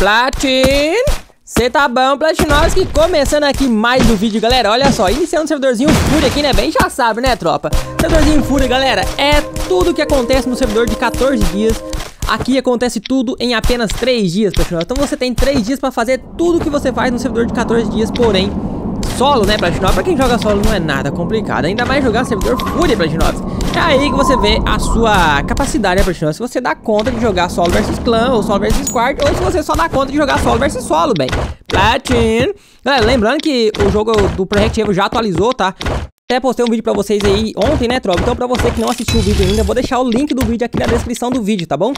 Platin! Cê tá bom, Platinovski? Começando aqui mais um vídeo, galera. Olha só, iniciando o servidorzinho Fúria aqui, né? Bem já sabe, né, tropa? Servidorzinho Fúria, galera, é tudo que acontece no servidor de 14 dias. Aqui acontece tudo em apenas 3 dias, pessoal. Então você tem 3 dias pra fazer tudo que você faz no servidor de 14 dias, porém solo, né, Platinov? Pra quem joga solo não é nada complicado, ainda mais jogar servidor Fúria, Platinov. É aí que você vê a sua capacidade, né, Platinov? Se você dá conta de jogar solo versus clã, ou solo versus squad, ou se você só dá conta de jogar solo versus solo, bem. Platin. Galera, lembrando que o jogo do Project Evo já atualizou, tá? Até postei um vídeo pra vocês aí ontem, né, tropa? Então pra você que não assistiu o vídeo ainda, vou deixar o link do vídeo aqui na descrição do vídeo, tá bom?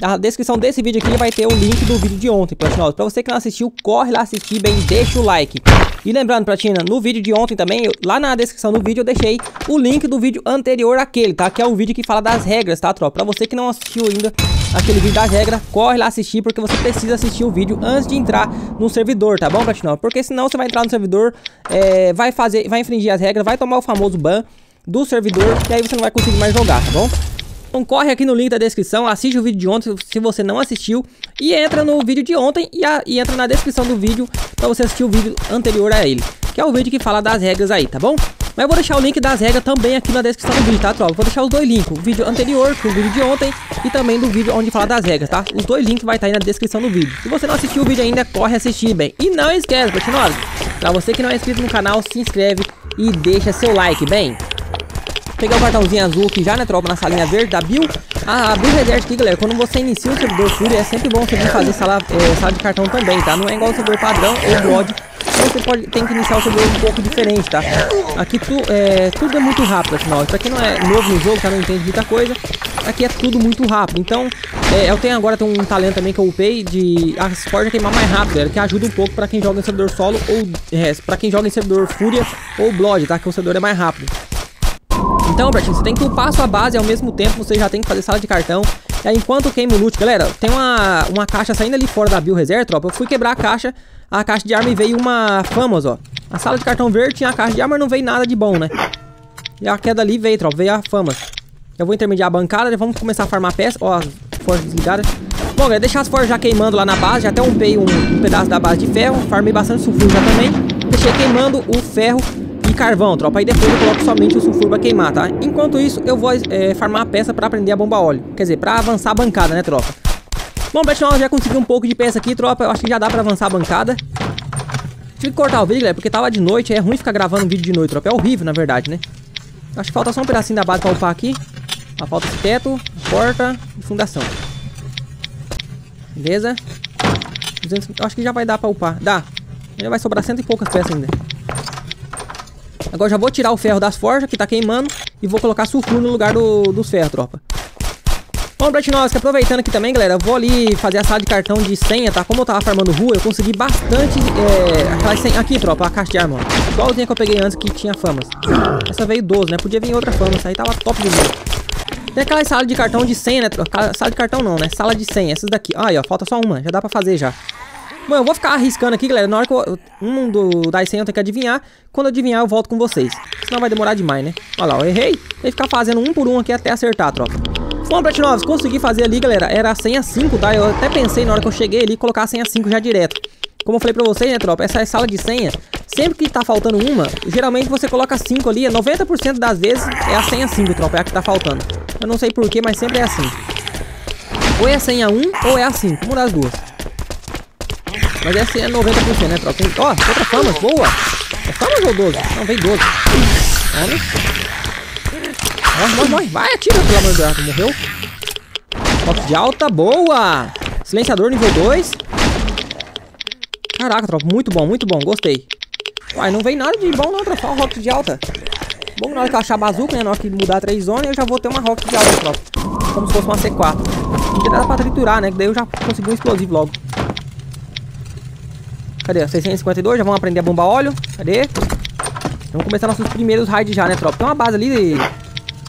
Na descrição desse vídeo aqui vai ter o link do vídeo de ontem, Platinose. Pra você que não assistiu, corre lá assistir, bem, deixa o like. E lembrando, Platina, no vídeo de ontem também, eu, lá na descrição do vídeo eu deixei o link do vídeo anterior àquele, tá? Que é o vídeo que fala das regras, tá, tropa? Pra você que não assistiu ainda aquele vídeo das regras, corre lá assistir, porque você precisa assistir o vídeo antes de entrar no servidor, tá bom, Platinose? Porque senão você vai entrar no servidor, é, vai fazer, vai infringir as regras, vai tomar o famoso ban do servidor, e aí você não vai conseguir mais jogar, tá bom? Então corre aqui no link da descrição, assiste o vídeo de ontem se você não assistiu e entra no vídeo de ontem e, a, e entra na descrição do vídeo para você assistir o vídeo anterior a ele, que é o vídeo que fala das regras aí, tá bom? Mas eu vou deixar o link das regras também aqui na descrição do vídeo, tá, tropa? Vou deixar os dois links, o vídeo anterior com o vídeo de ontem e também do vídeo onde fala das regras, tá? Os dois links vai estar tá aí na descrição do vídeo. Se você não assistiu o vídeo ainda, corre assistir, bem. E não esquece, Platinosa, pra você que não é inscrito no canal, se inscreve e deixa seu like, bem. Pegar o cartãozinho azul aqui já, né, tropa, na salinha verde da Bill. A, a Bill Reserve aqui, galera, quando você inicia o servidor Fury, é sempre bom você fazer sala, é, sala de cartão também, tá? Não é igual o servidor padrão ou Blood. Você pode, tem que iniciar o servidor um pouco diferente, tá? Aqui tu, é, tudo é muito rápido, afinal. Pra quem não é novo no jogo, tá? Não entende muita coisa. Aqui é tudo muito rápido. Então, é, eu tenho agora tem um talento também que eu upei de as forjas queimar mais rápido, galera, que ajuda um pouco pra quem joga em servidor solo ou é, pra quem joga em servidor Fúria ou Blood, tá? Que o servidor é mais rápido. Então, Bratinho, você tem que upar sua base ao mesmo tempo você já tem que fazer sala de cartão. E aí, enquanto queima o loot, galera, tem uma, uma caixa saindo ali fora da Bill Reserve, tropa. Eu fui quebrar a caixa, a caixa de arma e veio uma Famas, ó. A sala de cartão verde tinha a caixa de arma, não veio nada de bom, né? E a queda ali veio, tropa, veio a Famas. Eu vou intermediar a bancada, vamos começar a farmar peça. Ó, as forjas desligadas. Bom, galera, deixar as forjas já queimando lá na base. Já até upei um, um pedaço da base de ferro. Farmei bastante sulfuro já também. Deixei queimando o ferro carvão, tropa. Aí depois eu coloco somente o sulfuro pra queimar, tá? Enquanto isso, eu vou é, farmar a peça pra prender a bomba óleo. Quer dizer, pra avançar a bancada, né, tropa? Bom, pessoal, já consegui um pouco de peça aqui, tropa. Eu acho que já dá pra avançar a bancada. Tive que cortar o vídeo, galera, porque tava de noite. É ruim ficar gravando vídeo de noite, tropa. É horrível, na verdade, né? Acho que falta só um pedacinho da base pra upar aqui. Ó, falta esse teto, porta e fundação. Beleza? 200, acho que já vai dar pra upar. Dá. Já vai sobrar cento e poucas peças ainda. Agora já vou tirar o ferro das forjas, que tá queimando, e vou colocar sulfuro no lugar do, dos ferros, tropa. Bom, Bratinovski, aproveitando aqui também, galera, eu vou ali fazer a sala de cartão de senha, tá? Como eu tava farmando rua, eu consegui bastante, é, aquelas senha... Aqui, tropa, a caixa de arma, ó. Igualzinha que eu peguei antes, que tinha famas. Essa veio 12, né? Podia vir outra fama, essa aí tava top demais. Tem aquela sala de cartão de senha, né? Sala de cartão não, né? Sala de senha, essas daqui. Ah, aí, ó, falta só uma, já dá pra fazer já. Bom, eu vou ficar arriscando aqui, galera. Na hora que eu, um do, das senhas eu tenho que adivinhar. Quando eu adivinhar, eu volto com vocês. Senão vai demorar demais, né? Olha lá, eu errei. Tem que ficar fazendo um por um aqui até acertar, tropa. Bom, Platinovs, consegui fazer ali, galera. Era a senha 5, tá? Eu até pensei na hora que eu cheguei ali colocar a senha 5 já direto. Como eu falei pra vocês, né, tropa? Essa sala de senha, sempre que tá faltando uma, geralmente você coloca 5 ali. 90% das vezes é a senha 5, tropa. É a que tá faltando. Eu não sei porquê, mas sempre é assim. Ou é a senha 1 ou é a 5. Uma das duas. Mas essa é 90%, né, tropa? Ó, oh, outra fama, boa. É famas ou 12? Não, vem 12. Vamos. Morre, morre, morre. Vai, atira, pelo amor de Deus. Morreu. Rock de alta, boa. Silenciador nível 2. Caraca, tropa, muito bom, muito bom, gostei. Uai, não vem nada de bom não, tropa, só rock de alta. Bom, na hora que eu achar a bazuca, né, na hora que mudar 3 zonas, eu já vou ter uma rock de alta, tropa. Como se fosse uma C4. Não tem nada pra triturar, né, que daí eu já consegui um explosivo logo. Cadê? 652, já vamos aprender a bomba óleo. Cadê? Vamos começar nossos primeiros raids já, né, tropa? Tem uma base ali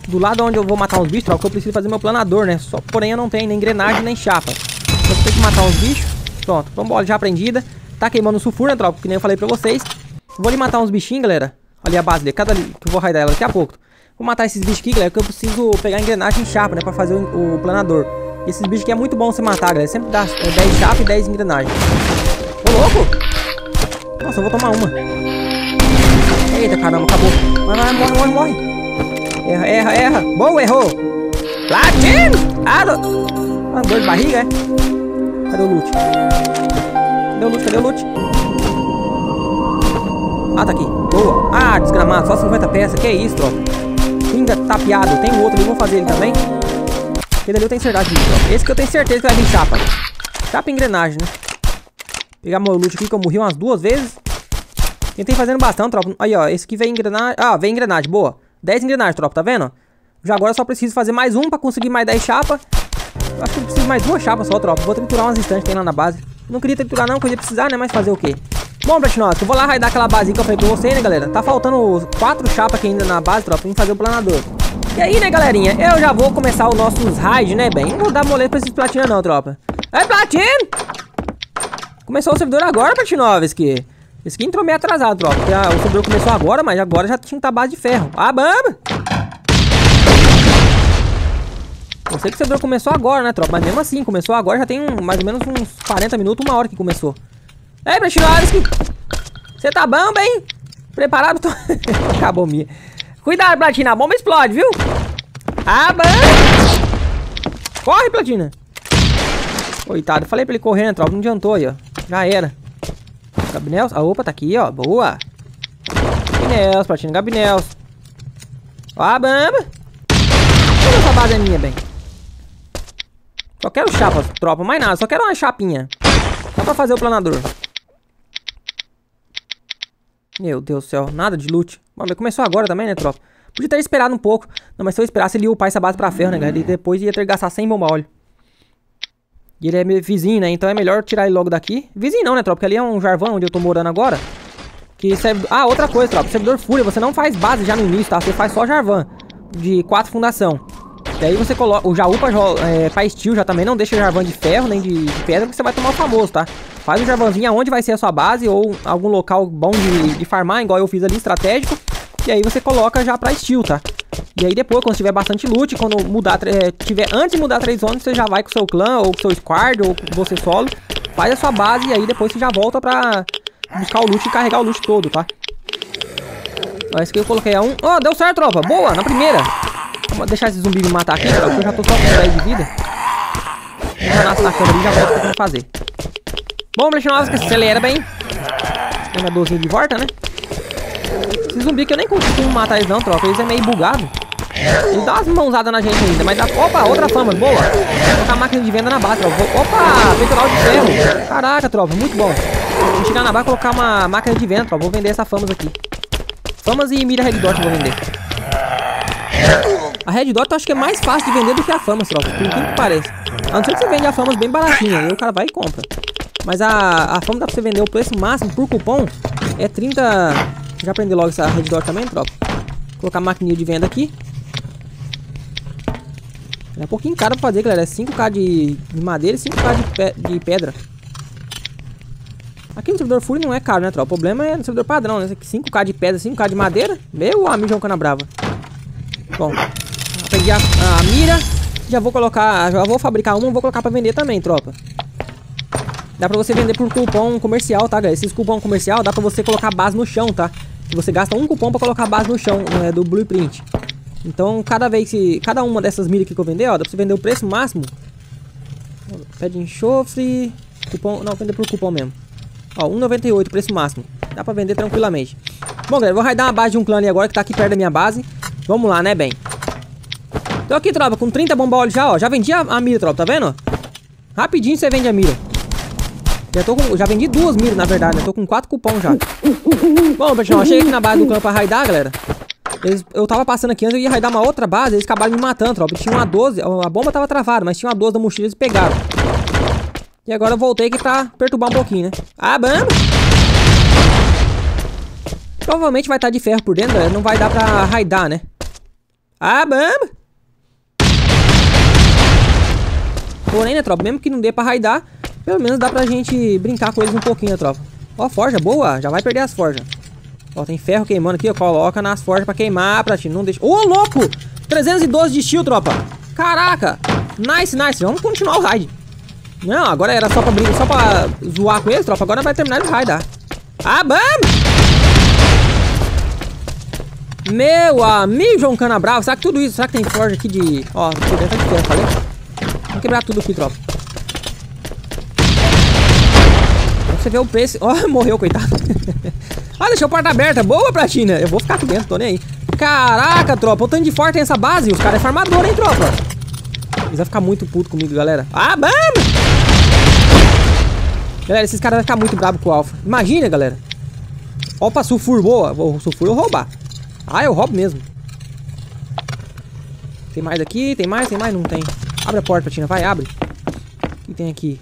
do lado onde eu vou matar uns bichos, tropa, que eu preciso fazer meu planador, né? Só, porém eu não tenho nem engrenagem, nem chapa. Então eu tenho que matar uns bichos. Pronto, óleo já aprendida. Tá queimando o sulfuro, né, tropa? Que nem eu falei pra vocês. Vou ali matar uns bichinhos, galera. Ali a base dele, cada ali, que eu vou raidar ela daqui a pouco. Vou matar esses bichos aqui, galera, que eu preciso pegar engrenagem e chapa, né, pra fazer o, o planador. Esses bichos aqui é muito bom você matar, galera. Sempre dá 10 é, chapa e 10 engrenagens. Louco! Nossa, eu vou tomar uma. Eita, caramba, acabou. Vai, vai, morre, morre, morre. Erra, erra, erra. Boa, errou. Latino! Ah, do... ah, de barriga, é? Cadê o loot? Cadê o loot? Cadê o loot? Ah, tá aqui. Boa. Ah, desgramado. Só 50 peças. Que isso, tropa. Pinga tapeado. Tem um outro ali. Vou fazer ele também. Aquele ali eu tenho certeza que Esse que eu tenho certeza que vai vir chapa. Chapa engrenagem, né? Pegar meu loot aqui que eu morri umas duas vezes. Tentei fazendo bastante, tropa. Aí, ó. Esse aqui vem engrenagem. Ah, vem engrenagem. Boa. 10 engrenagens, tropa. Tá vendo? Já agora só preciso fazer mais um pra conseguir mais 10 chapas. Acho que eu preciso mais duas chapas só, tropa. Vou triturar umas instantes que tem lá na base. Não queria triturar não, queria precisar, né? Mas fazer o quê? Bom, Bratinox, eu vou lá raidar aquela base que eu falei pra você, né, galera? Tá faltando quatro chapas aqui ainda na base, tropa, pra fazer o planador. E aí, né, galerinha, eu já vou começar os nossos raids, né, bem? Não vou dar moleza pra esses platina não, tropa. É, Platino! Começou o servidor agora, Platinovski. Esse aqui entrou meio atrasado, tropa. Porque a, o servidor começou agora, mas agora já tinha que estar base de ferro. Ah, bamba! Eu sei que o servidor começou agora, né, tropa? Mas mesmo assim, começou agora, já tem um, mais ou menos uns 40 minutos, uma hora que começou. Ei, Platinovski! Você tá bom, bem? Preparado? Tô... Acabou minha. Cuidado, Platina, a bomba explode, viu? Ah, bom. Corre, Platina. Coitado, falei pra ele correr, né, tropa? Não adiantou aí, ó. Já era. Gabinels. Ah, opa, tá aqui, ó. Boa. Gabinels, Platina, Gabinels. Ah, bamba. Toda essa base é minha, bem. Só quero chapa, tropa, mais nada. Só quero uma chapinha. Só pra fazer o planador. Meu Deus do céu, nada de loot. Bom, mas começou agora também, né, tropa? Podia ter esperado um pouco. Não, mas se eu esperasse, ele ia upar essa base pra ferro, né, galera? E depois ia ter que gastar 100 bomba óleo. E ele é meu vizinho, né? Então é melhor tirar ele logo daqui. Vizinho não, né, tropa? Porque ali é um Jarvão, onde eu tô morando agora. Que serve... Ah, outra coisa, tropa. Servidor Fúria, você não faz base já no início, tá? Você faz só Jarvan. De quatro fundação. Daí você coloca... O já upa é, pra steel já também não deixa Jarvan de ferro, nem de, de pedra, porque você vai tomar o famoso, tá? Faz um Jarvanzinho aonde vai ser a sua base ou algum local bom de, de farmar, igual eu fiz ali, estratégico. E aí você coloca já pra steel, tá? E aí depois, quando tiver bastante loot, quando mudar, é, tiver antes de mudar três zonas, você já vai com seu clã, ou com seu squad, ou você solo. Faz a sua base e aí depois você já volta pra buscar o loot e carregar o loot todo, tá? Ó, esse aqui eu coloquei a um. Ó, oh, deu certo, tropa. Boa, na primeira. Vamos deixar esse zumbi me matar aqui, porque eu já tô só com 10 de vida. Já nasce na câmera e já volto que fazer. Bom, Brechnovski, acelera bem. Tem uma dorzinha de volta, né? Esse zumbi que eu nem consigo matar eles não, tropa. Eles é meio bugado. Ele dá umas mãozadas na gente ainda, mas dá... Opa, outra fama, boa. Vou colocar a máquina de venda na base, tropa. Opa, peitoral de ferro. Caraca, tropa, muito bom. Vou chegar na base e colocar uma máquina de venda, tropa. Vou vender essa famas aqui. Famas e mira Red Dot eu vou vender. A Red Dot eu acho que é mais fácil de vender do que a Famas, tropa. Por que parece. A não ser que você vende a Famas bem baratinha. Aí o cara vai e compra. Mas a, a Fama dá pra você vender o preço máximo por cupom. É 30... Já aprendi logo essa Red Dot também, tropa. Colocar a maquininha de venda aqui. É um pouquinho caro pra fazer, galera. É 5k de, de madeira e 5k de, pe de pedra. Aqui no servidor Fury não é caro, né, tropa? O problema é no servidor padrão, né? 5k de pedra, 5k de madeira. Meu amigo João Canabrava. Bom, peguei a, a, mira. Já vou colocar, já vou fabricar uma, vou colocar pra vender também, tropa. Dá pra você vender por cupom comercial, tá, galera? Esses cupom comercial dá pra você colocar base no chão, tá? Você gasta um cupom pra colocar base no chão né, do Blueprint. Então, cada vez que... Cada uma dessas milhas que eu vender, ó, dá pra você vender o preço máximo. Pede enxofre... Cupom... Não, vender por cupom mesmo. Ó, 1,98 preço máximo. Dá pra vender tranquilamente. Bom, galera, vou raidar uma base de um clã ali agora que tá aqui perto da minha base. Vamos lá, né, bem? Tô aqui, tropa, com 30 bomba óleo já, ó. Já vendi a, a mira, tropa, tá vendo? Rapidinho você vende a mira. Já, tô com, já vendi duas miras, na verdade, né? Tô com quatro cupons já. Bom, pessoal, cheguei aqui na base do clã pra raidar, galera. Eles, eu tava passando aqui antes, eu ia raidar uma outra base, eles acabaram me matando, tropa. Tinha uma 12, a bomba tava travada, mas tinha uma 12 da mochila, eles pegaram. E agora eu voltei aqui pra perturbar um pouquinho, né? Ah, bamba! Provavelmente vai estar tá de ferro por dentro, não vai dar pra raidar, né? Ah, bamba! Porém, né, tropa? Mesmo que não dê pra raidar, pelo menos dá pra gente brincar com eles um pouquinho, né, tropa? Ó, forja, boa. Já vai perder as forjas. Ó, tem ferro queimando aqui, ó. Coloca nas forjas pra queimar, pra ti. Não deixa... Ô, louco! 312 de steel, tropa. Caraca! Nice, nice. Vamos continuar o raid. Não, agora era só pra brigar, só pra zoar com eles, tropa. Agora vai terminar o raid, tá? Ah, vamos! Meu amigo João Canabravo, será que tudo isso, será que tem forja aqui de... Ó, por dentro de ferro, falei? Vamos quebrar tudo aqui, tropa. Você vê o preço... Ó, oh, morreu, coitado. ah, deixou a porta aberta. Boa, Platina. Eu vou ficar aqui dentro, tô nem aí. Caraca, tropa, o tanto de forte tem essa base. Os caras é farmador, hein, tropa? Eles vão ficar muito puto comigo, galera. Ah, vamos! Galera, esses caras vão ficar muito bravos com o Alpha. Imagina, galera. Opa, sulfur, boa. O sulfur eu roubar. Ah, eu roubo mesmo. Tem mais aqui? Tem mais? Tem mais? Não tem. Abre a porta, Tina. Vai, abre. O que tem aqui?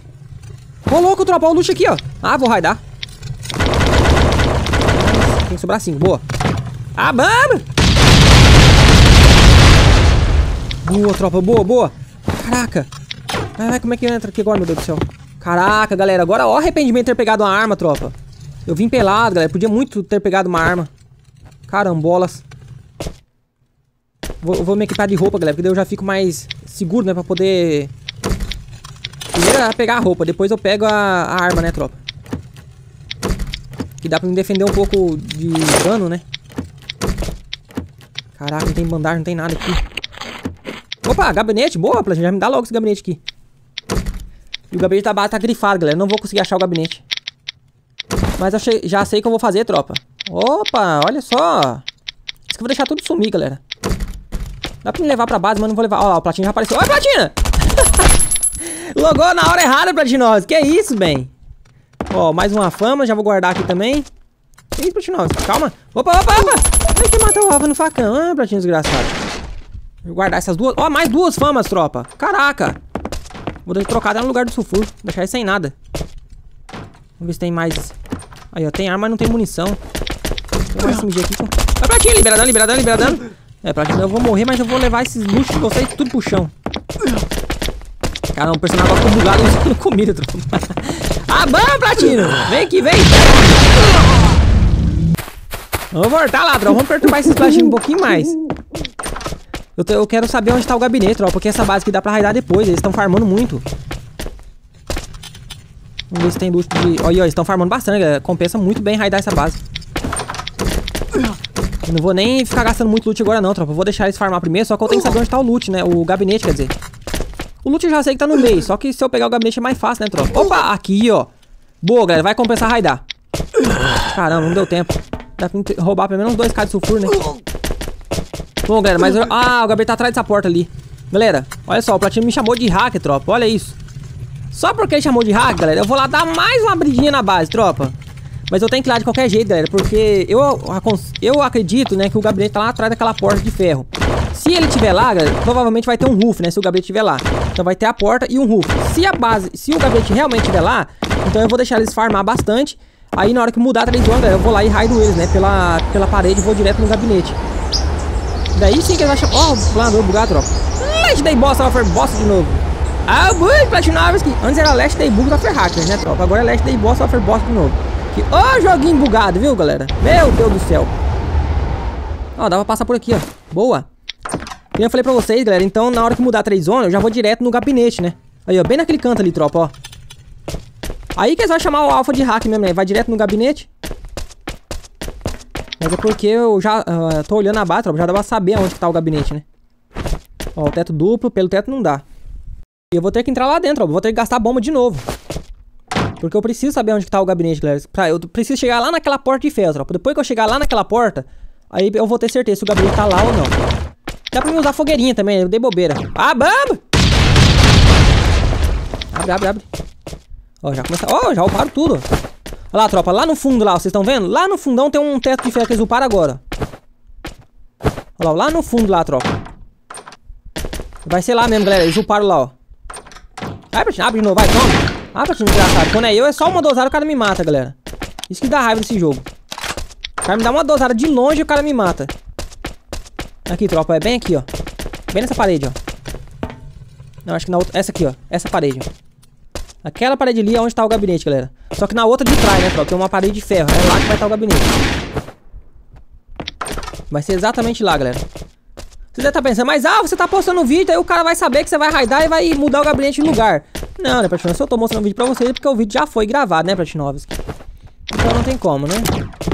Ô, louco, tropa. o luxo aqui, ó. Ah, vou raidar. Tem que sobrar cinco. Boa. Ah, vamos! Boa, tropa. Boa, boa. Caraca. Vai, como é que entra aqui agora, meu Deus do céu? Caraca, galera. Agora, ó arrependimento de ter pegado uma arma, tropa. Eu vim pelado, galera. Podia muito ter pegado uma arma. Carambolas. Vou, vou me equipar de roupa, galera, porque daí eu já fico mais seguro, né, pra poder... Primeiro é pegar a roupa, depois eu pego a, a arma, né, tropa. Que dá pra me defender um pouco de dano, né. Caraca, não tem bandagem, não tem nada aqui. Opa, gabinete, boa, já me dá logo esse gabinete aqui. E o gabinete tá, tá grifado, galera, não vou conseguir achar o gabinete. Mas eu já sei o que eu vou fazer, tropa. Opa, olha só. Isso que eu vou deixar tudo sumir, galera. Dá pra me levar pra base, mas não vou levar. Ó, o Platina já apareceu. Olha, Platina! Logou na hora errada, Platinos. Que isso, bem? Ó, mais uma fama. Já vou guardar aqui também. Que isso, Platinos? Calma. Opa, opa, opa. Ai, que matou o Alfa no facão. Ah, Platina desgraçado. Vou guardar essas duas. Ó, mais duas famas, tropa. Caraca. Vou trocar ela no lugar do sulfur. Deixar ele sem nada. Vamos ver se tem mais... Aí, ó. Tem arma, mas não tem munição. Vou mais aqui. Vai pra aqui, liberadão, liberadão. É, pra eu vou morrer, mas eu vou levar esses luxos de vocês tudo pro chão. Caramba, o personagem ficou bugado usando comida, tropa. ah, bom, Platino! Vem aqui, vem! Vamos voltar lá, tropa. Vamos perturbar esses platinos um pouquinho mais. Eu, eu quero saber onde tá o gabinete, tropa, porque essa base aqui dá pra raidar depois. Eles estão farmando muito. Vamos ver se tem luxo de... Olha, eles estão farmando bastante, galera. Compensa muito bem raidar essa base. Eu não vou nem ficar gastando muito loot agora não, tropa. Eu vou deixar eles farmar primeiro, só que eu tenho que saber onde tá o loot, né? O gabinete, quer dizer. O loot eu já sei que tá no meio, só que se eu pegar o gabinete é mais fácil, né, tropa? Opa, aqui, ó. Boa, galera. Vai compensar raidar. Caramba, não deu tempo. Dá pra roubar pelo menos 2k de sulfur, né? Bom, galera, mas... Ah, o gabinete tá atrás dessa porta ali. Galera, olha só, o Platino me chamou de hack, tropa. Olha isso. Só porque ele chamou de hack, galera, eu vou lá dar mais uma bridinha na base, tropa. Mas eu tenho que ir lá de qualquer jeito, galera, porque eu, eu acredito, né, que o gabinete tá lá atrás daquela porta de ferro. Se ele tiver lá, galera, provavelmente vai ter um roof, né, se o gabinete tiver lá. Então vai ter a porta e um roof. Se a base, se o gabinete realmente tiver lá, então eu vou deixar eles farmar bastante. Aí na hora que mudar a televisão, galera, eu vou lá e raido eles, né, pela, pela parede e vou direto no gabinete. Daí sim que eles acham... Ó, oh, o planador bugado, tropa. Last Day Boss Offer Boss de novo. Ah, bui, Platinovski. Antes era Last Day Bug Offer Hacker, né, tropa? Agora é Last Day Boss Offer Boss de novo. Que... Ô, oh, joguinho bugado, viu, galera? Meu Deus do céu. Ó, dá pra passar por aqui, ó. Boa. Como eu falei pra vocês, galera, então na hora que mudar a três zonas, eu já vou direto no gabinete, né? Aí, ó, bem naquele canto ali, tropa, ó. Aí que eles vão chamar o alfa de hack mesmo, né? Vai direto no gabinete. Mas é porque eu já uh, tô olhando a base, tropa, já dá pra saber onde que tá o gabinete, né? Ó, o teto duplo, pelo teto não dá. E eu vou ter que entrar lá dentro, ó. Vou ter que gastar bomba de novo. Porque eu preciso saber onde tá o gabinete, galera. Pra, eu preciso chegar lá naquela porta de ferro, tropa. Depois que eu chegar lá naquela porta, aí eu vou ter certeza se o gabinete tá lá ou não. Dá pra me usar fogueirinha também, eu dei bobeira. Ah, bamba! Abre, abre, abre. Ó, já começa... Ó, já uparam tudo. Olha lá, tropa, lá no fundo lá, vocês estão vendo? Lá no fundão tem um teto de ferro que eles uparam agora. Olha lá, lá no fundo lá, tropa. Vai ser lá mesmo, galera. Eles uparam lá, ó. Platina, abre de novo, vai, toma. Ah, Platina, engraçado. Quando é eu, é só uma dosada o cara me mata, galera. Isso que dá raiva desse jogo. O cara me dá uma dosada de longe e o cara me mata. Aqui, tropa, é bem aqui, ó. Bem nessa parede, ó. Não, acho que na outra... Essa aqui, ó. Essa parede, ó. Aquela parede ali é onde tá o gabinete, galera. Só que na outra de trás, né, tropa? Tem uma parede de ferro. É lá que vai estar tá o gabinete. Vai ser exatamente lá, galera. Você deve estar tá pensando, mas ah, você tá postando um vídeo, aí o cara vai saber que você vai raidar e vai mudar o gabinete de lugar. Não, né, Platinovski? Eu tô mostrando um vídeo pra vocês porque o vídeo já foi gravado, né, Platinovski? Então não tem como, né?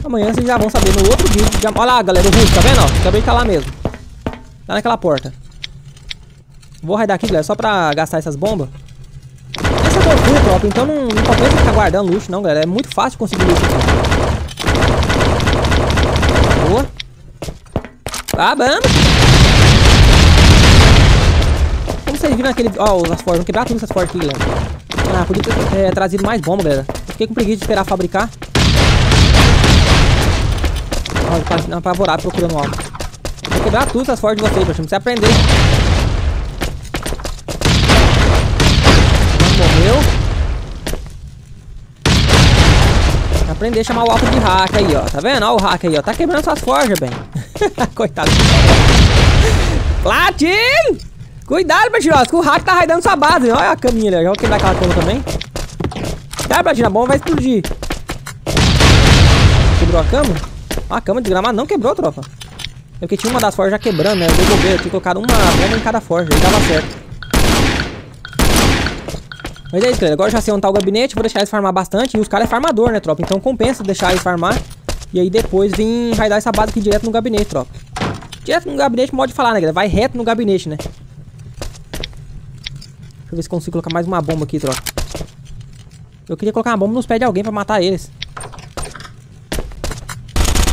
Amanhã vocês já vão saber no outro vídeo. Já... Olha lá, galera, o Hulk, tá vendo? Ó, acabei de tá lá mesmo. Tá naquela porta. Vou raidar aqui, galera, só pra gastar essas bombas. Essa é tortura, tropa, então não, não compensa ficar guardando luxo, não, galera. É muito fácil conseguir luxo aqui. Boa. Tá. Como vocês viram aquele... Ó, oh, as forjas. Quebrar tudo essas forjas aqui, galera. Ah, podia ter é, trazido mais bomba, galera. Fiquei com preguiça de esperar fabricar. Ó, tá apavorado procurando algo. Vou quebrar tudo essas forjas de vocês, você aprender. Morreu. Aprender a chamar o alvo de hack aí, ó. Tá vendo? Ó o hack aí, ó. Tá quebrando suas forjas, bem. Coitado. Platin! Cuidado, Platinós, que o hack tá raidando sua base. Olha a caminha ali. Já vou quebrar aquela cama também. Tá, Platina, a bomba vai explodir. Quebrou a cama? Ah, a cama de gramado não quebrou, tropa. É porque tinha uma das forjas já quebrando, né? Eu devolvi, eu tinha colocado uma bomba em cada forja. Aí dava certo. Mas é isso, galera. Agora já sei onde tá o gabinete. Vou deixar eles farmar bastante. E os caras é farmador, né, tropa? Então compensa deixar eles farmar. E aí depois vir raidar essa base aqui direto no gabinete, tropa. Direto no gabinete, pode falar, né, galera? Vai reto no gabinete, né? Deixa eu ver se consigo colocar mais uma bomba aqui, tropa. Eu queria colocar uma bomba nos pés de alguém pra matar eles.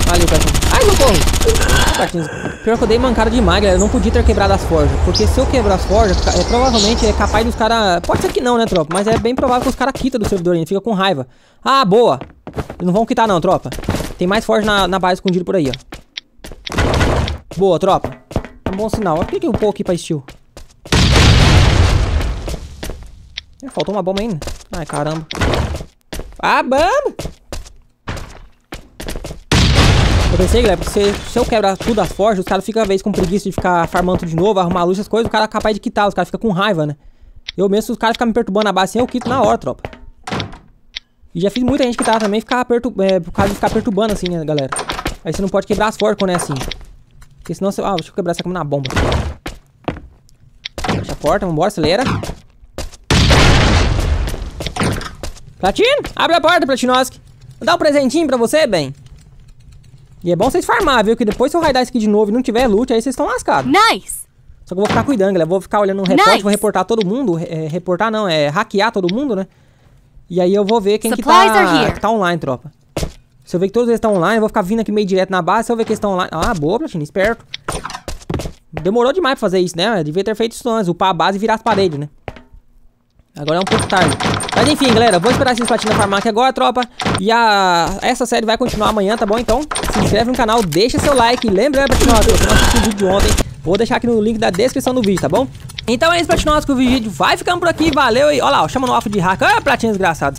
Valeu, Patinho. Ai, meu corro! Patinho. Pior que eu dei mancada demais, galera. Eu não podia ter quebrado as forjas. Porque se eu quebrar as forjas, é, provavelmente é capaz dos caras... Pode ser que não, né, tropa? Mas é bem provável que os caras quitam do servidor ainda. Fica com raiva. Ah, boa. Eles não vão quitar não, tropa. Tem mais forja na, na base escondido por aí, ó. Boa, tropa. É um bom sinal. Por que, eu pôr aqui pra estilo? Faltou uma bomba ainda. Ai, caramba. Ah, bomba! Eu pensei, galera, porque se, se eu quebrar tudo as forjas, os caras ficam, às vezes, com preguiça de ficar farmando tudo de novo, arrumar luz, essas coisas, o cara é capaz de quitar, os caras ficam com raiva, né? Eu mesmo, se os caras ficarem me perturbando na base assim, eu quito na hora, tropa. E já fiz muita gente quitar também, ficar pertur é, por causa de ficar perturbando assim, né, galera? Aí você não pode quebrar as forjas quando é assim. Porque senão você... Ah, deixa eu quebrar essa cama na bomba. Fecha a porta, vambora, acelera. Platino, abre a porta, Platinoski. Vou dar um presentinho pra você, bem. E é bom vocês farmar, viu? Que depois se eu raidar isso aqui de novo e não tiver loot, aí vocês estão lascados. Nice! Só que eu vou ficar cuidando, galera. Vou ficar olhando no reporte, nice. vou reportar todo mundo. É, reportar não, é hackear todo mundo, né? E aí eu vou ver quem que tá, que tá online, tropa. Se eu ver que todos eles estão online, eu vou ficar vindo aqui meio direto na base. Se eu ver que eles estão online... Ah, boa, Platino, esperto. Demorou demais pra fazer isso, né? Eu devia ter feito isso antes, upar a base e virar as paredes, né? Agora é um pouco tarde. Mas enfim, galera, vou esperar esses platinos farmar aqui agora, tropa. E a... essa série vai continuar amanhã, tá bom? Então, se inscreve no canal, deixa seu like. Lembra, Platinosa, se você não assistiu o vídeo de ontem, vou deixar aqui no link da descrição do vídeo, tá bom? Então é isso, Platinosa, que o vídeo vai ficando por aqui. Valeu e... Olha lá, chama no alvo de hack. Ah, platinhos desgraçados.